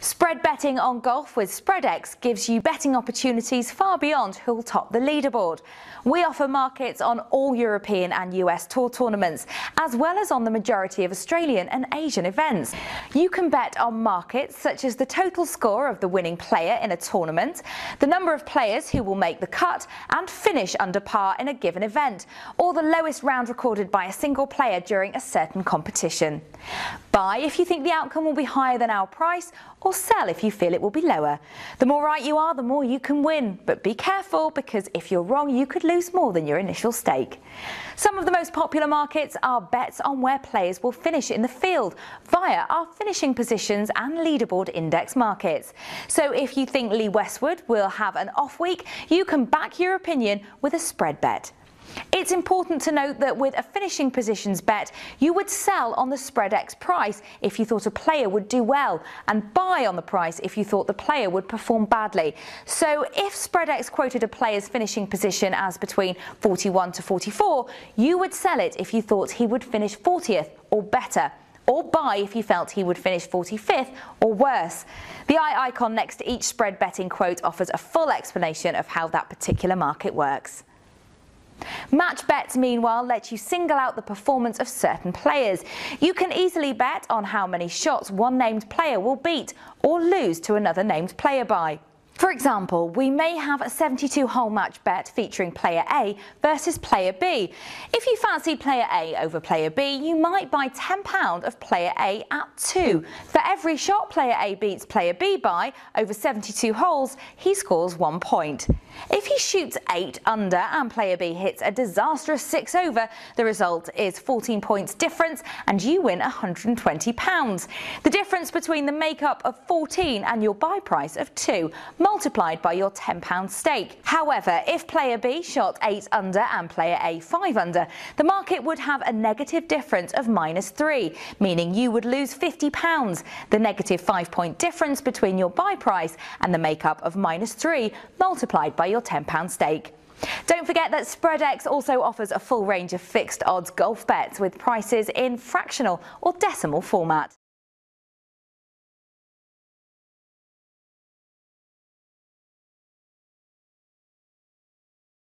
Spread betting on golf with Spreadex gives you betting opportunities far beyond who'll top the leaderboard. We offer markets on all European and US Tour tournaments, as well as on the majority of Australian and Asian events. You can bet on markets such as the total score of the winning player in a tournament, the number of players who will make the cut and finish under par in a given event, or the lowest round recorded by a single player during a certain competition. Buy if you think the outcome will be higher than our price, or sell if you feel it will be lower. The more right you are, the more you can win. But be careful because if you're wrong, you could lose more than your initial stake. Some of the most popular markets are bets on where players will finish in the field via our finishing positions and leaderboard index markets. So if you think Lee Westwood will have an off week, you can back your opinion with a spread bet. It's important to note that with a finishing positions bet, you would sell on the Spreadex price if you thought a player would do well and buy on the price if you thought the player would perform badly. So if Spreadex quoted a player's finishing position as between 41 to 44, you would sell it if you thought he would finish 40th or better or buy if you felt he would finish 45th or worse. The eye icon next to each spread betting quote offers a full explanation of how that particular market works. Bets, meanwhile, let you single out the performance of certain players. You can easily bet on how many shots one named player will beat or lose to another named player by. For example, we may have a 72-hole match bet featuring player A versus player B. If you fancy player A over player B, you might buy £10 of player A at 2. For every shot player A beats player B by over 72 holes, he scores one point. If he shoots 8 under and player B hits a disastrous 6 over, the result is 14 points difference and you win £120. The difference between the makeup of 14 and your buy price of 2 multiplied by your £10 stake. However, if player B shot 8 under and player A 5 under, the market would have a negative difference of minus 3, meaning you would lose £50. The negative 5 point difference between your buy price and the makeup of minus 3 multiplied by your £10 stake. Don't forget that Spreadex also offers a full range of fixed odds golf bets with prices in fractional or decimal format.